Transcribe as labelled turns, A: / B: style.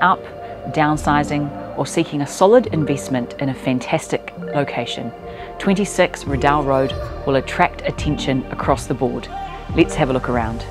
A: Upsizing, downsizing, or seeking a solid investment in a fantastic location, 26 Riddell Road will attract attention across the board. Let's have a look around.